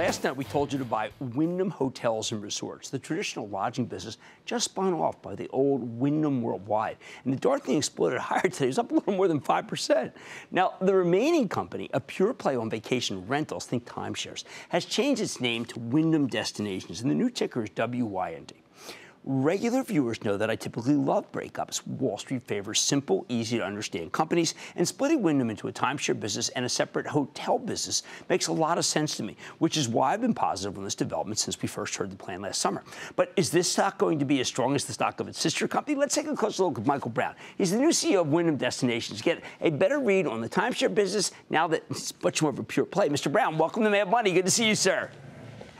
Last night, we told you to buy Wyndham Hotels and Resorts. The traditional lodging business just spun off by the old Wyndham Worldwide. And the dark thing exploded higher today. It was up a little more than 5%. Now, the remaining company, a pure play on vacation rentals, think timeshares, has changed its name to Wyndham Destinations. And the new ticker is WYND. Regular viewers know that I typically love breakups. Wall Street favors simple, easy to understand companies, and splitting Wyndham into a timeshare business and a separate hotel business makes a lot of sense to me, which is why I've been positive on this development since we first heard the plan last summer. But is this stock going to be as strong as the stock of its sister company? Let's take a closer look at Michael Brown. He's the new CEO of Wyndham Destinations. Get a better read on the timeshare business now that it's much more of a pure play. Mr. Brown, welcome to Mad Money. Good to see you, sir.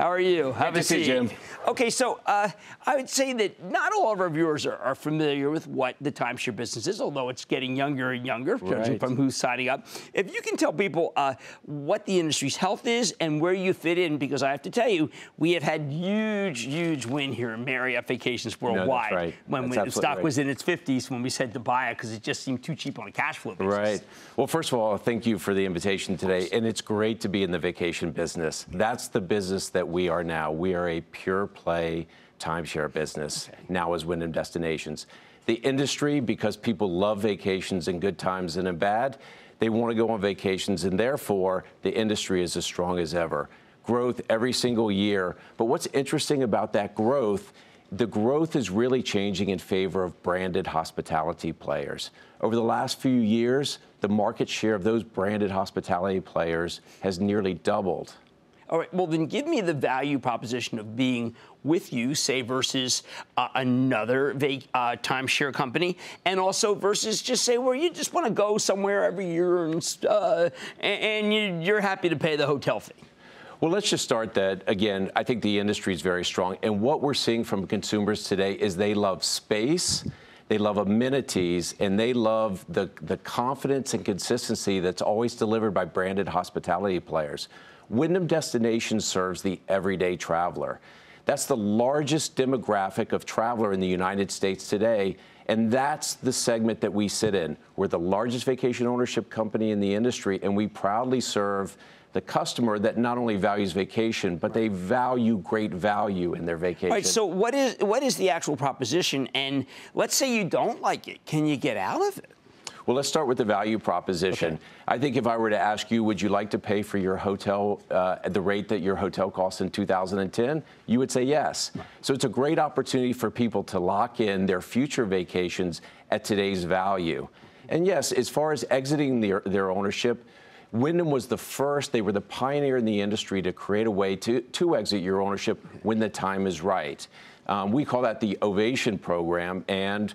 How are you? Have a seat, Jim. Okay, so uh, I would say that not all of our viewers are, are, familiar with what the timeshare business is, although it's getting younger and younger, right. judging from who's signing up. If you can tell people uh, what the industry's health is and where you fit in, because I have to tell you, we have had huge, huge win here in Marriott Vacations Worldwide no, right. when, when the stock right. was in its 50s when we said to buy it because it just seemed too cheap on a cash flow basis. Right. Well, first of all, thank you for the invitation today, and it's great to be in the vacation business. That's the business that we are now. We are a pure play timeshare business okay. now as Wyndham Destinations. The industry, because people love vacations in good times and in bad, they want to go on vacations, and therefore the industry is as strong as ever. Growth every single year. But what's interesting about that growth the growth is really changing in favor of branded hospitality players. Over the last few years, the market share of those branded hospitality players has nearly doubled. All right, well, then give me the value proposition of being with you, say, versus uh, another vac- uh, timeshare company, and also versus just say where you just want to go somewhere every year and, uh, and you, you're happy to pay the hotel fee. Well, let's just start that. Again, I think the industry is very strong. And what we're seeing from consumers today is they love space, they love amenities, and they love the, the confidence and consistency that's always delivered by branded hospitality players. Wyndham Destinations serves the everyday traveler. That's the largest demographic of traveler in the United States today, and that's the segment that we sit in. We're the largest vacation ownership company in the industry, and we proudly serve the customer that not only values vacation, but they value great value in their vacation. All right. So what is what is the actual proposition? And let's say you don't like it, can you get out of it? Well, let's start with the value proposition. Okay. I think if I were to ask you, would you like to pay for your hotel uh, at the rate that your hotel costs in 2010? You would say yes. So it's a great opportunity for people to lock in their future vacations at today's value. And yes, as far as exiting their, their ownership, Wyndham was the first, they were the pioneer in the industry to create a way to, to exit your ownership when the time is right. Um, we call that the Ovation program, and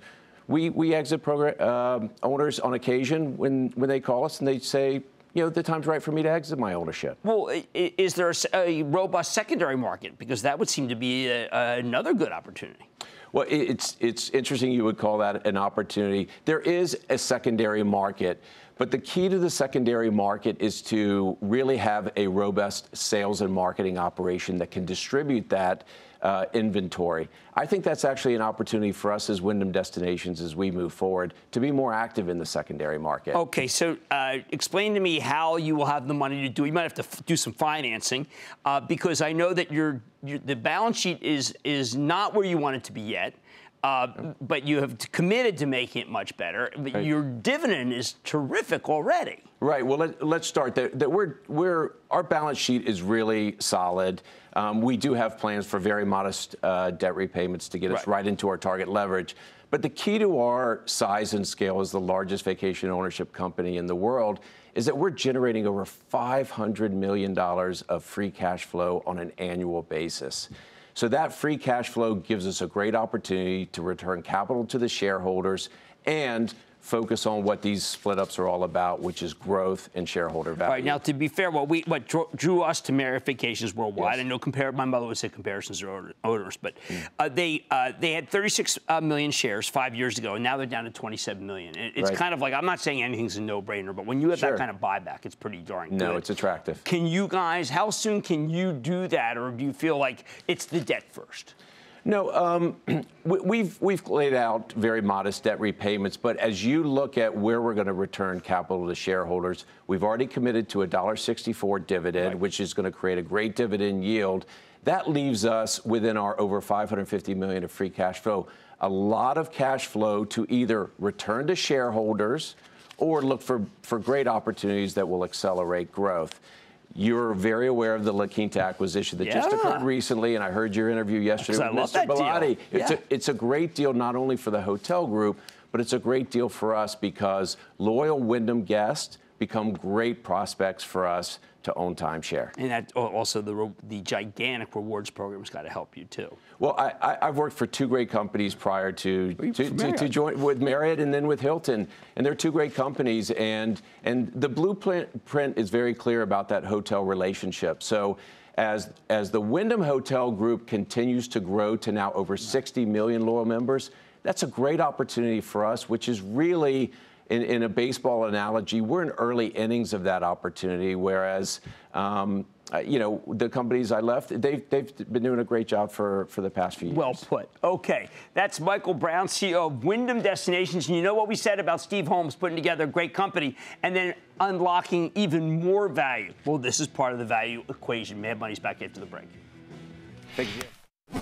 we, we exit program, uh, owners on occasion when, when they call us and they say, you know, the time's right for me to exit my ownership. Well, is there a, a robust secondary market? Because that would seem to be a, another good opportunity. Well, it's, it's interesting you would call that an opportunity. There is a secondary market, but the key to the secondary market is to really have a robust sales and marketing operation that can distribute that uh, inventory. I think that's actually an opportunity for us as Wyndham Destinations as we move forward to be more active in the secondary market. Okay, so uh, explain to me how you will have the money to do. You might have to f- do some financing uh, because I know that your the balance sheet is is not where you want it to be yet. Uh, but you have committed to making it much better. But your dividend is terrific already. Right. Well, let, us start there. That we're, we're, our balance sheet is really solid. Um, we do have plans for very modest uh, debt repayments to get us right. right into our target leverage. But the key to our size and scale as the largest vacation ownership company in the world is that we're generating over $500 million of free cash flow on an annual basis. So that free cash flow gives us a great opportunity to return capital to the shareholders and focus on what these split ups are all about, which is growth and shareholder value. All right, now to be fair, what we what drew us to Marriott Vacations Worldwide, yes. and no compare. My mother would say comparisons are odorous, but mm. uh, they uh, they had 36 uh, million shares five years ago, and now they're down to 27 million. It's right. kind of like I'm not saying anything's a no-brainer, but when you have sure. that kind of buyback, it's pretty darn good. No, it's attractive. Can you guys? How soon can you do that, or do you feel like it's the debt first? No, um, we've we've laid out very modest debt repayments, but as you look at where we're going to return capital to shareholders, we've already committed to a $1.64 dividend, right. which is going to create a great dividend yield. That leaves us within our over 550 million of free cash flow, a lot of cash flow to either return to shareholders or look for, for great opportunities that will accelerate growth. You're very aware of the La Quinta acquisition that yeah. just occurred recently, and I heard your interview yesterday with Mr. Ballotti. It's, a, it's a great deal not only for the hotel group, but it's a great deal for us because loyal Wyndham guests become great prospects for us to own timeshare. And that also the the gigantic rewards program's got to help you too. Well, I, I've worked for two great companies prior to to, to, to, join with Marriott and then with Hilton, and they're two great companies. And and the blueprint print is very clear about that hotel relationship. So. As, as the Wyndham Hotel Group continues to grow to now over 60 million loyal members, that's a great opportunity for us, which is really in, in, a baseball analogy, we're in early innings of that opportunity, whereas, um, uh, you know, the companies I left, they've, they've been doing a great job for, for the past few years. Well put. Okay. That's Michael Brown, CEO of Wyndham Destinations. And you know what we said about Steve Holmes putting together a great company and then unlocking even more value? Well, this is part of the value equation. Mad Money's back after the break. Thank you.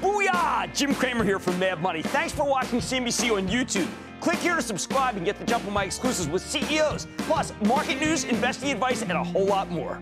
Booyah! Jim Cramer here from Mad Money. Thanks for watching CNBC on YouTube. Click here to subscribe and get the Jump on My exclusives with CEOs, plus market news, investing advice, and a whole lot more.